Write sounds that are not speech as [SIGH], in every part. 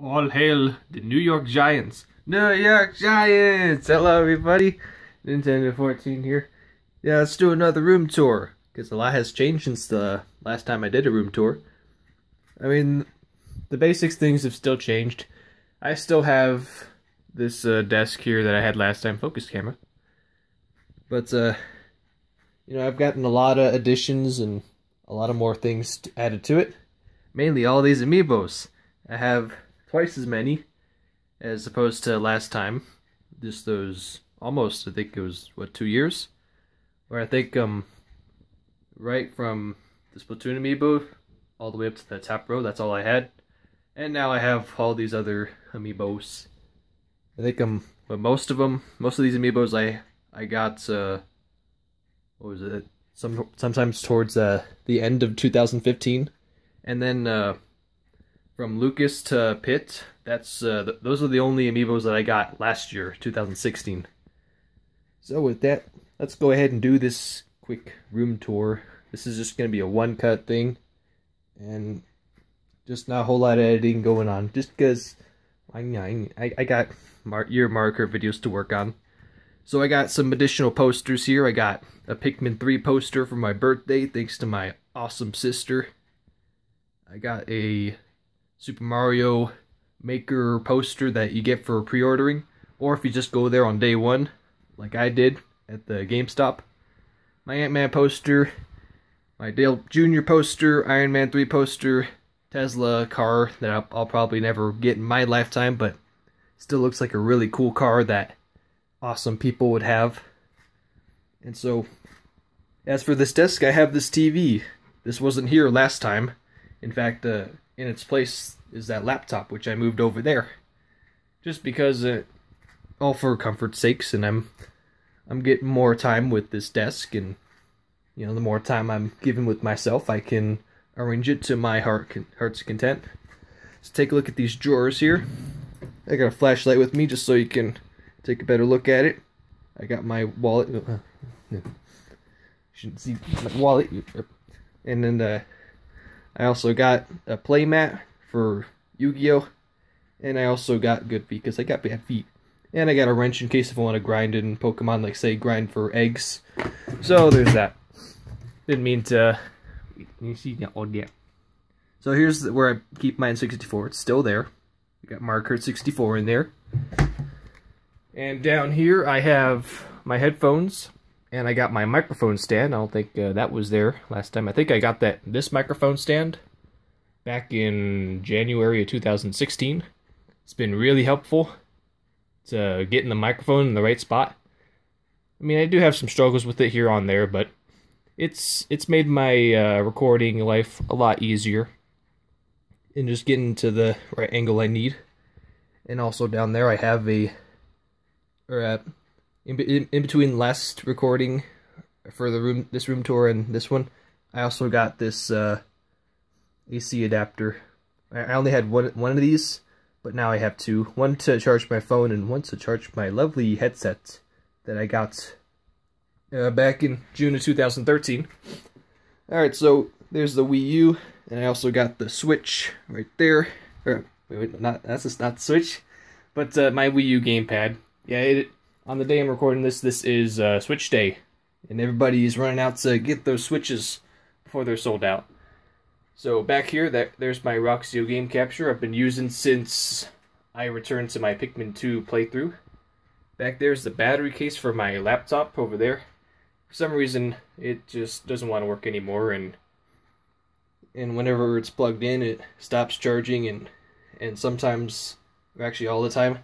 All hail the New York Giants. New York Giants! Hello, everybody. Nin10Doe14 here. Yeah, let's do another room tour. Because a lot has changed since the last time I did a room tour. I mean, the basics things have still changed. I still have this uh, desk here that I had last time, focus camera. But, uh, you know, I've gotten a lot of additions and a lot of more things added to it. Mainly all these amiibos. I have twice as many as opposed to last time. Just those almost, I think it was, what, two years? Where I think, um, right from the Splatoon amiibo all the way up to the top row, that's all I had. And now I have all these other amiibos. I think, um, but most of them, most of these amiibos I, I got, uh, what was it? Some, sometimes towards, uh, the end of 2015. And then, uh, from Lucas to Pit, that's uh, th those are the only amiibos that I got last year, 2016. So with that, let's go ahead and do this quick room tour. This is just going to be a one-cut thing, and just not a whole lot of editing going on, just because I, I, I got mar year marker videos to work on. So I got some additional posters here. I got a Pikmin 3 poster for my birthday, thanks to my awesome sister. I got a Super Mario Maker poster that you get for pre-ordering, or if you just go there on day one, like I did at the GameStop. My Ant-Man poster, my Dale Jr. poster, Iron Man 3 poster, Tesla car that I'll, I'll probably never get in my lifetime, but still looks like a really cool car that awesome people would have. And so, as for this desk, I have this TV. This wasn't here last time. In fact, uh, in its place is that laptop, which I moved over there. Just because, uh, all for comfort's sakes, and I'm, I'm getting more time with this desk, and, you know, the more time I'm given with myself, I can arrange it to my heart heart's content. Let's take a look at these drawers here. I got a flashlight with me just so you can take a better look at it. I got my wallet. Uh, shouldn't see my wallet. And then uh, I also got a playmat for Yu-Gi-Oh! And I also got good feet because I got bad feet. And I got a wrench in case if I want to grind in Pokemon, like say grind for eggs. So there's that. Didn't mean to. You see, oh yeah. So here's where I keep my N64. It's still there. We got Mario Kart 64 in there. And down here I have my headphones and I got my microphone stand. I don't think uh, that was there last time. I think I got that this microphone stand back in January of 2016. It's been really helpful to getting the microphone in the right spot. I mean, I do have some struggles with it here on there, but it's it's made my uh, recording life a lot easier and just getting to the right angle I need. And also down there I have a or a in, in, between last recording for the room this room tour and this one, I also got this uh, AC adapter. I only had one one of these, but now I have two. One to charge my phone and one to charge my lovely headset that I got uh, back in June of 2013. Alright, so there's the Wii U, and I also got the Switch right there. Or, wait, wait, not, that's just not the Switch, but uh, my Wii U gamepad. Yeah, it, on the day I'm recording this, this is uh, Switch Day, and everybody's running out to get those Switches before they're sold out. So back here, that there's my Roxio game capture I've been using since I returned to my Pikmin 2 playthrough. Back there's the battery case for my laptop over there. For some reason, it just doesn't want to work anymore, and and whenever it's plugged in, it stops charging, and and sometimes, actually all the time,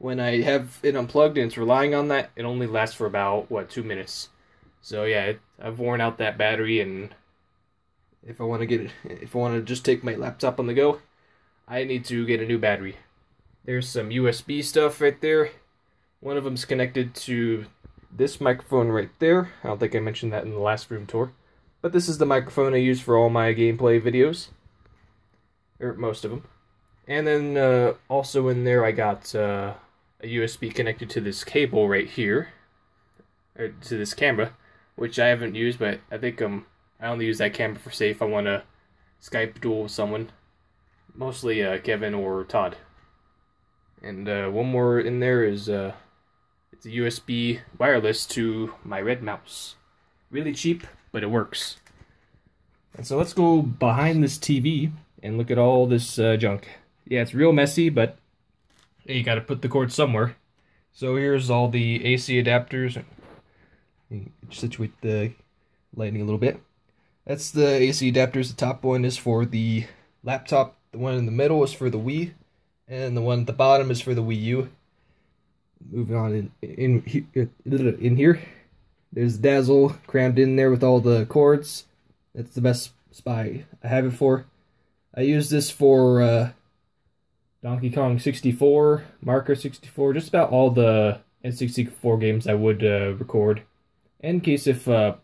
when I have it unplugged and it's relying on that, it only lasts for about, what, two minutes. So yeah, it, I've worn out that battery and if I want to get it, if I want to just take my laptop on the go, I need to get a new battery. There's some USB stuff right there. One of them's connected to this microphone right there. I don't think I mentioned that in the last room tour. But this is the microphone I use for all my gameplay videos. Or most of them. And then uh, also in there I got uh, a USB connected to this cable right here, or to this camera, which I haven't used, but I think um I only use that camera for say if I want to Skype duel with someone. mostly uh, Kevin or Todd. And uh, one more in there is uh, it's a USB wireless to my red mouse. Really cheap, but it works. And so let's go behind this TV and look at all this uh, junk. Yeah, it's real messy, but you got to put the cord somewhere. So here's all the AC adapters. Situate the lighting a little bit. That's the AC adapters. The top one is for the laptop. The one in the middle is for the Wii, and the one at the bottom is for the Wii U. Moving on in in in here, there's Dazzle crammed in there with all the cords. That's the best spy I have it for. I use this for uh, Donkey Kong 64, Marker 64, just about all the N64 games I would uh, record. In case if uh,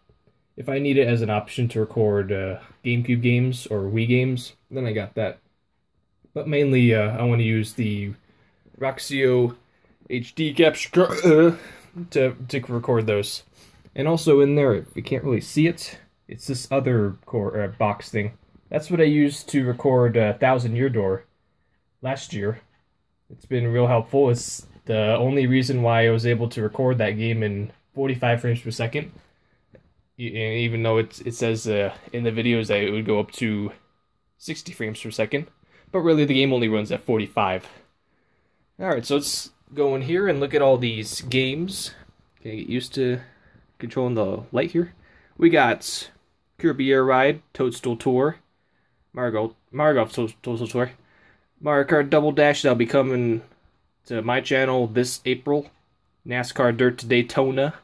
if I need it as an option to record uh, GameCube games or Wii games, then I got that. But mainly, uh, I want to use the Roxio HD capture uh, to to record those. And also in there, if you can't really see it, it's this other core uh, box thing. That's what I used to record Thousand Year Door last year. It's been real helpful. It's the only reason why I was able to record that game in 45 frames per second even though it's, it says uh, in the videos that it would go up to 60 frames per second. But really, the game only runs at 45. Alright, so let's go in here and look at all these games. Okay, get used to controlling the light here. We got Kirby Air Ride, Toadstool Tour, Mario Golf Toadstool Tour, Mario Kart Double Dash, that'll be coming to my channel this April, NASCAR Dirt to Daytona,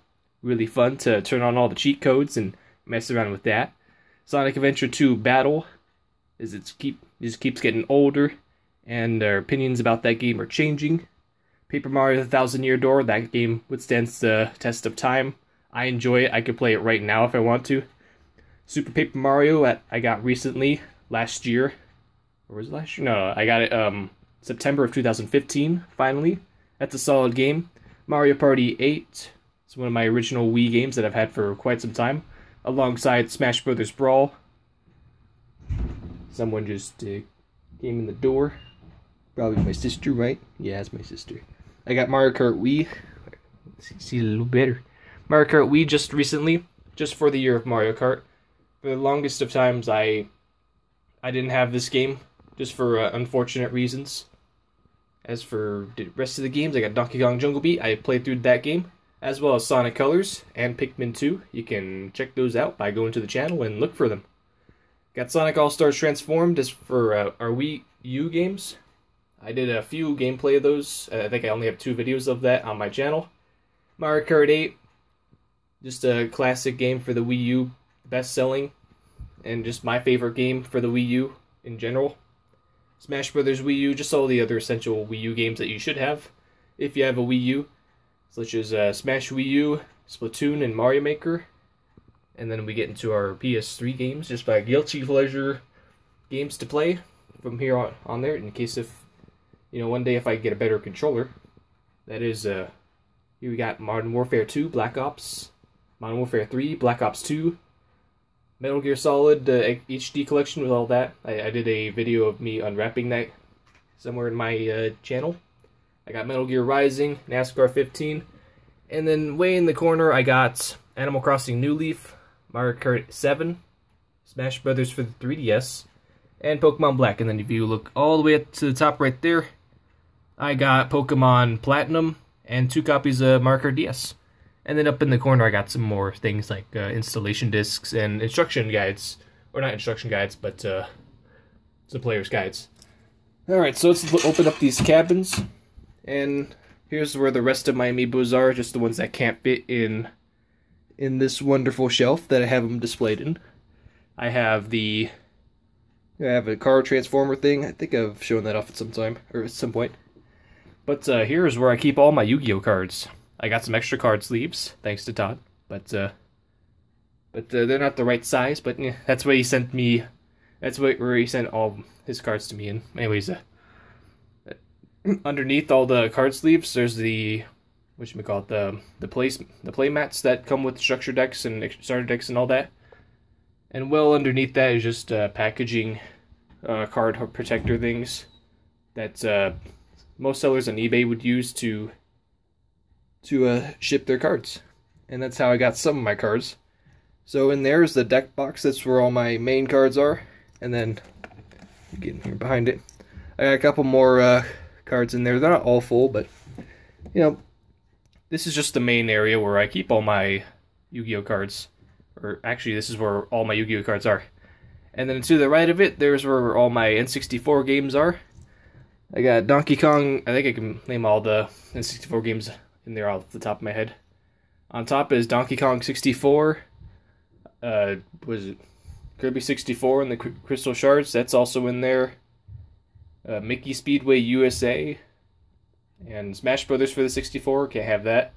really fun to turn on all the cheat codes and mess around with that. Sonic Adventure 2 Battle is it's keep just keeps getting older, and our opinions about that game are changing. Paper Mario: The Thousand Year Door that game withstands the test of time. I enjoy it. I could play it right now if I want to. Super Paper Mario that I got recently last year, or was it last year? No, I got it um September of 2015. Finally, that's a solid game. Mario Party 8 it's one of my original Wii games that I've had for quite some time, alongside Smash Brothers Brawl. Someone just uh, came in the door. Probably my sister, right? Yeah, it's my sister. I got Mario Kart Wii. See a little better. Mario Kart Wii just recently, just for the year of Mario Kart. For the longest of times, I I didn't have this game, just for uh, unfortunate reasons. As for the rest of the games, I got Donkey Kong Jungle Beat. I played through that game as well as Sonic Colors and Pikmin 2. You can check those out by going to the channel and look for them. Got Sonic All-Stars Transformed as for uh, our Wii U games. I did a few gameplay of those. I think I only have two videos of that on my channel. Mario Kart 8, just a classic game for the Wii U, best-selling, and just my favorite game for the Wii U in general. Smash Brothers Wii U, just all the other essential Wii U games that you should have if you have a Wii U such as uh, Smash Wii U, Splatoon, and Mario Maker. And then we get into our PS3 games, just by guilty pleasure games to play from here on, on there. In case if, you know, one day if I get a better controller. That is, uh, here we got Modern Warfare 2, Black Ops, Modern Warfare 3, Black Ops 2, Metal Gear Solid uh, HD collection with all that. I, I, did a video of me unwrapping that somewhere in my uh, channel. I got Metal Gear Rising, NASCAR 15, and then way in the corner I got Animal Crossing New Leaf, Mario Kart 7, Smash Brothers for the 3DS, and Pokemon Black. And then if you look all the way up to the top right there, I got Pokemon Platinum and two copies of Mario Kart DS. And then up in the corner I got some more things like uh, installation discs and instruction guides. Or not instruction guides, but uh, some player's guides. Alright, so let's open up these cabins. And here's where the rest of my amiibos are, just the ones that can't fit in in this wonderful shelf that I have them displayed in. I have the I have a car transformer thing. I think I've shown that off at some time or at some point. But uh, here's where I keep all my Yu-Gi-Oh cards. I got some extra card sleeves, thanks to Todd. But uh, but uh, they're not the right size. But yeah, that's why he sent me. That's where he sent all his cards to me. And anyways, uh, underneath all the card sleeves, there's the what should we call it the the place the play mats that come with structure decks and starter decks and all that. And well underneath that is just uh, packaging uh, card protector things that uh, most sellers on eBay would use to to uh, ship their cards, and that's how I got some of my cards. So in there is the deck box. That's where all my main cards are, and then getting here behind it, I got a couple more uh, cards in there. They're not all full, but you know, this is just the main area where I keep all my Yu-Gi-Oh cards. Or actually, this is where all my Yu-Gi-Oh cards are. And then to the right of it, there's where all my N64 games are. I got Donkey Kong. I think I can name all the N64 games in there off the top of my head. On top is Donkey Kong 64. Uh, was it Kirby 64 and the Crystal Shards? That's also in there. Uh, Mickey Speedway USA. And Smash Brothers for the 64. Can't have that.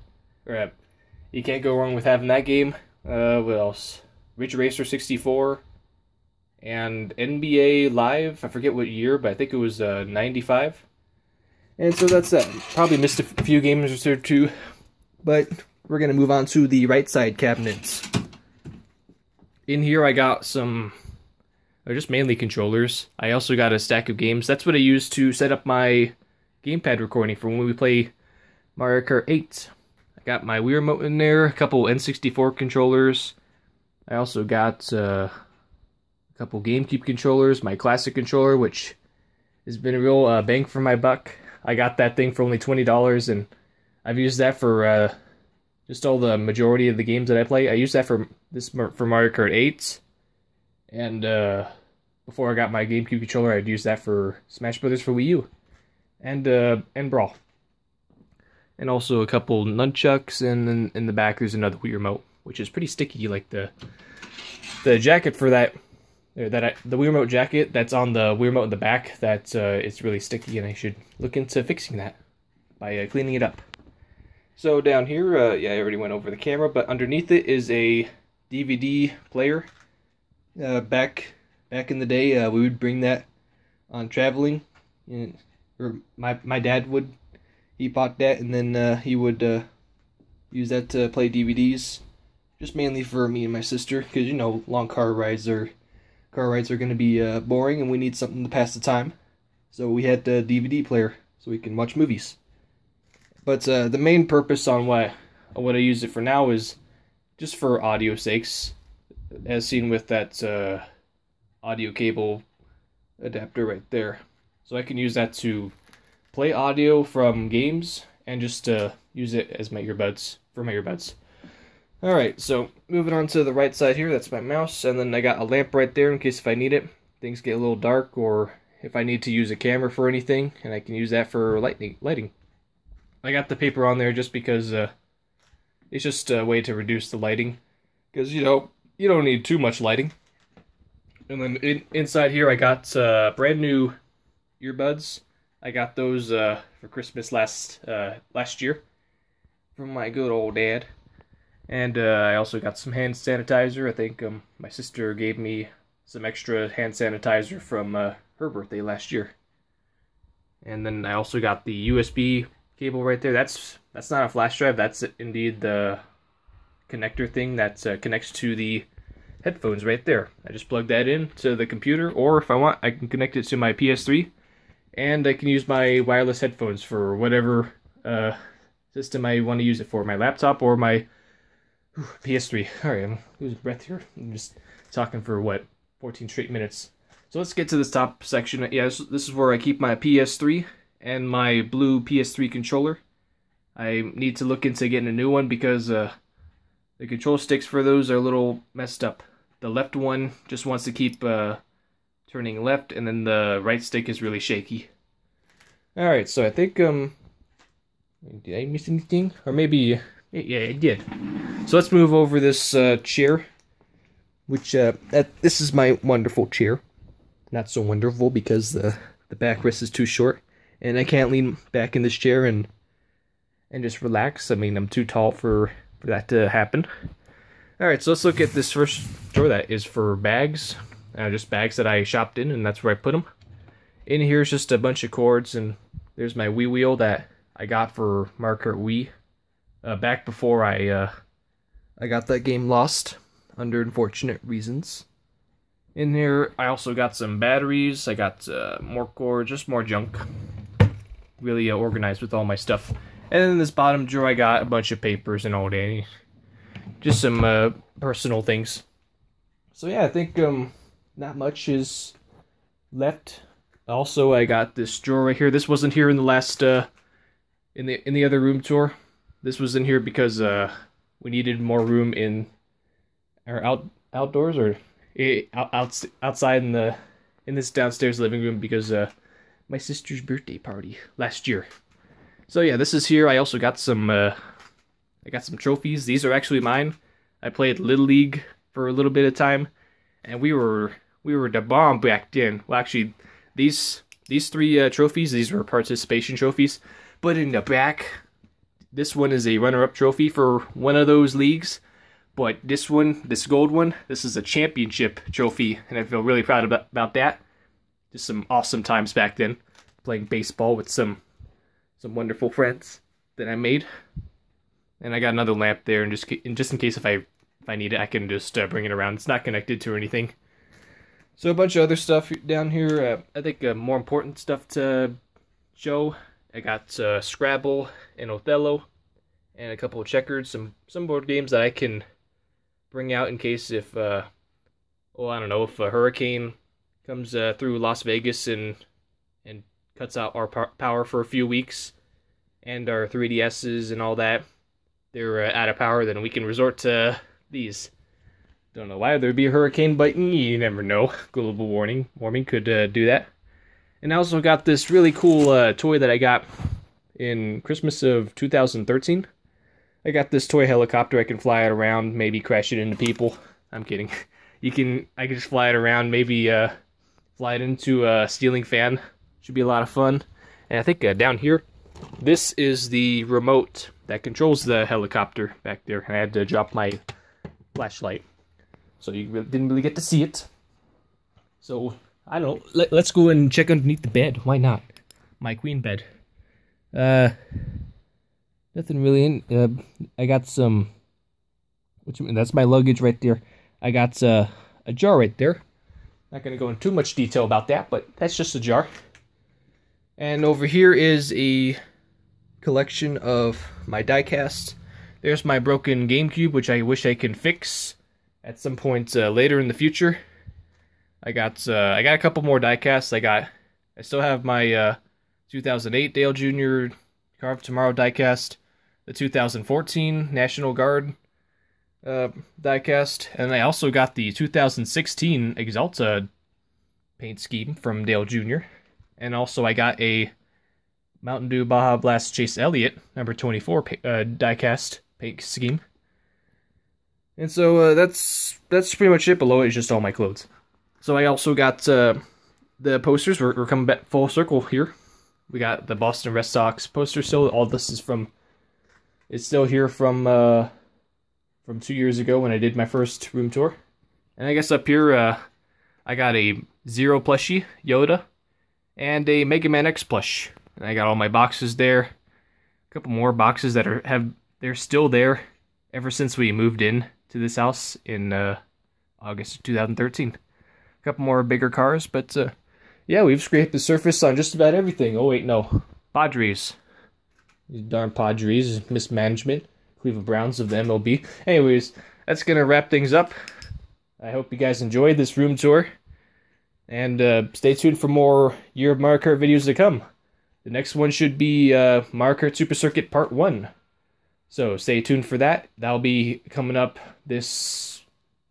Or, uh, you can't go wrong with having that game. Uh, what else? Ridge Racer 64 and NBA Live. I forget what year, but I think it was uh, 95. And so that's that. Probably missed a few games or two, but we're going to move on to the right side cabinets. In here I got some, or just mainly controllers. I also got a stack of games. That's what I use to set up my gamepad recording for when we play Mario Kart 8. I got my Wii Remote in there, a couple N64 controllers. I also got uh, a couple GameCube controllers, my classic controller, which has been a real uh, bang for my buck. I got that thing for only $20, and I've used that for uh, just all the majority of the games that I play. I used that for this for Mario Kart 8, and uh, before I got my GameCube controller, I'd use that for Smash Brothers for Wii U, and uh, and Brawl, and also a couple nunchucks, and then in the back there's another Wii remote, which is pretty sticky. Like the the jacket for that that I, the Wii Remote jacket that's on the Wii Remote in the back that uh, it's really sticky and I should look into fixing that by uh, cleaning it up. So down here, uh, yeah, I already went over the camera, but underneath it is a DVD player. Uh, back back in the day, uh, we would bring that on traveling, and, or my my dad would. He bought that, and then uh, he would use that to play DVDs, just mainly for me and my sister, because you know long car rides are car rides are going to be uh, boring and we need something to pass the time. So we had the DVD player so we can watch movies. But uh, the main purpose on what what I use it for now is just for audio sakes, as seen with that uh, audio cable adapter right there. So I can use that to play audio from games and just uh, use it as my earbuds for my earbuds. Alright, so moving on to the right side here, that's my mouse, and then I got a lamp right there in case if I need it. Things get a little dark, or if I need to use a camera for anything, and I can use that for lighting. lighting. I got the paper on there just because uh, it's just a way to reduce the lighting, because, you know, you don't need too much lighting. And then in, inside here, I got uh, brand new earbuds. I got those uh, for Christmas last uh, last year from my good old dad. And uh, I also got some hand sanitizer. I think um, my sister gave me some extra hand sanitizer from uh, her birthday last year. And then I also got the USB cable right there. That's that's not a flash drive. That's indeed the connector thing that uh, connects to the headphones right there. I just plug that in to the computer, or if I want, I can connect it to my PS3, and I can use my wireless headphones for whatever uh, system I want to use it for, my laptop or my PS3. Alright, I'm losing breath here. I'm just talking for what, 14 straight minutes. So let's get to this top section. Yeah, this, this is where I keep my PS3 and my blue PS3 controller. I need to look into getting a new one because uh, the control sticks for those are a little messed up. The left one just wants to keep uh, turning left, and then the right stick is really shaky. Alright, so I think, um, did I miss anything? Or maybe yeah, it did. So let's move over this uh, chair, which uh, that, this is my wonderful chair. Not so wonderful because the the backrest is too short, and I can't lean back in this chair and and just relax. I mean, I'm too tall for for that to happen. All right, so let's look at this first drawer that is for bags, uh, just bags that I shopped in, and that's where I put them. In here is just a bunch of cords, and there's my Wii wheel that I got for Mario Kart Wii uh, back before I uh, I got that game lost under unfortunate reasons. In here, I also got some batteries. I got uh, more core, just more junk. Really uh, organized with all my stuff. And in this bottom drawer, I got a bunch of papers and all that. Just some uh, personal things. So yeah, I think um, not much is left. Also, I got this drawer right here. This wasn't here in the last uh, in the in the other room tour. This was in here because uh, we needed more room in our out outdoors or out, outside in the in this downstairs living room because uh, my sister's birthday party last year. So yeah, this is here. I also got some uh, I got some trophies. These are actually mine. I played Little League for a little bit of time, and we were we were the bomb back then. Well, actually, these these three uh, trophies these were participation trophies, but in the back, this one is a runner-up trophy for one of those leagues. But this one, this gold one, this is a championship trophy, and I feel really proud about, that. Just some awesome times back then, playing baseball with some some wonderful friends that I made. And I got another lamp there, and just in just in case if I if I need it, I can just uh, bring it around. It's not connected to anything. So a bunch of other stuff down here. Uh, I think uh, more important stuff to show. I got uh, Scrabble and Othello, and a couple of checkers, some some board games that I can bring out in case if, uh, well, I don't know, if a hurricane comes uh, through Las Vegas and and cuts out our power for a few weeks, and our 3DSs and all that, they're uh, out of power, then we can resort to these. Don't know why there'd be a hurricane, but you never know. [LAUGHS] Global warming, warming could uh, do that. And I also got this really cool uh, toy that I got in Christmas of 2013. I got this toy helicopter. I can fly it around, maybe crash it into people. I'm kidding. [LAUGHS] You can, I can just fly it around, maybe uh, fly it into a ceiling fan. Should be a lot of fun. And I think uh, down here, this is the remote that controls the helicopter back there. And I had to drop my flashlight, so you didn't really get to see it. So I don't know. Let, let's go and check underneath the bed. Why not? My queen bed. Uh, Nothing really in. Uh, I got some. What you mean? That's my luggage right there. I got uh, a jar right there. Not gonna go into too much detail about that, but that's just a jar. And over here is a collection of my diecast. There's my broken GameCube, which I wish I can fix at some point uh, later in the future. I got uh, I got a couple more diecasts. I got I still have my uh, 2008 Dale Jr. Carve Tomorrow diecast the 2014 National Guard uh, diecast, and I also got the 2016 Axalta paint scheme from Dale Jr. And also I got a Mountain Dew Baja Blast Chase Elliott number 24 uh, diecast paint scheme. And so uh, that's that's pretty much it. Below it is just all my clothes. So I also got uh, the posters. We're, we're coming back full circle here. We got the Boston Red Sox poster still. All this is from it's still here from uh, from two years ago when I did my first room tour. And I guess up here, uh, I got a Zero plushie, Yoda, and a Mega Man X plush. And I got all my boxes there. A couple more boxes that are have they're still there ever since we moved in to this house in uh, August 2013. Couple more bigger cars, but uh, yeah, we've scraped the surface on just about everything. Oh wait, no, Padres. These darn Padres, mismanagement. Cleveland Browns of the MLB. Anyways, that's going to wrap things up. I hope you guys enjoyed this room tour. And uh, stay tuned for more Year of Mario Kart videos to come. The next one should be uh, Mario Kart Super Circuit Part 1. So stay tuned for that. That'll be coming up this,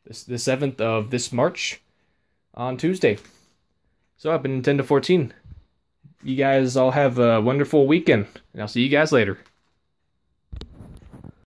this the 7th of this March on Tuesday. So I've been Nin10Doe14 you guys all have a wonderful weekend, and I'll see you guys later.